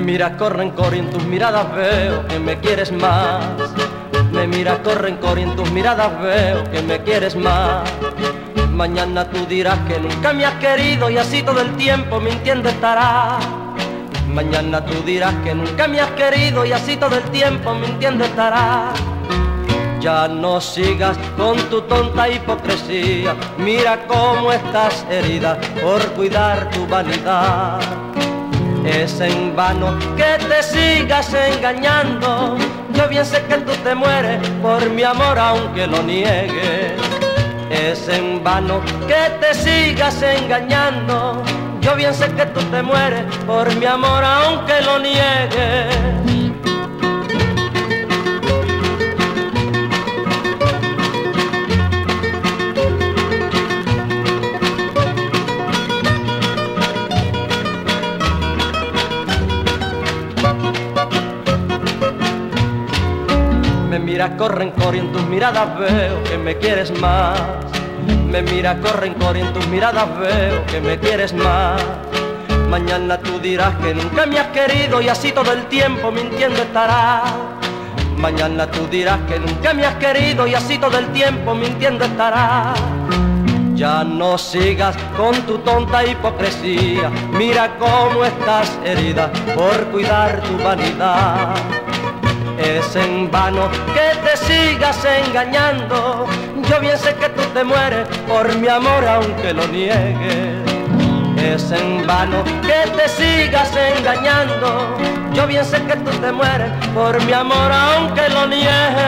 mira con rencor en tus miradas veo que me quieres más. Me mira con rencor en tus miradas veo que me quieres más. Mañana tú dirás que nunca me has querido y así todo el tiempo mintiendo estarás. Mañana tú dirás que nunca me has querido y así todo el tiempo mintiendo estarás. Ya no sigas con tu tonta hipocresía, mira cómo estás herida por cuidar tu vanidad. Es en vano que te sigas engañando, yo bien sé que tú te mueres por mi amor aunque lo niegues. Es en vano que te sigas engañando, yo bien sé que tú te mueres por mi amor aunque lo niegues. Miras con rencor y en tus miradas veo que me quieres más. Me miras con rencor y en tus miradas veo que me quieres más. Mañana tú dirás que nunca me has querido y así todo el tiempo mintiendo estarás. Mañana tú dirás que nunca me has querido y así todo el tiempo mintiendo estarás. Ya no sigas con tu tonta hipocresía, mira cómo estás herida por cuidar tu vanidad. Es en vano sigas engañando. Yo bien sé que tú te mueres por mi amor aunque lo niegues. Es en vano que te sigas engañando. Yo bien sé que tú te mueres por mi amor aunque lo niegues.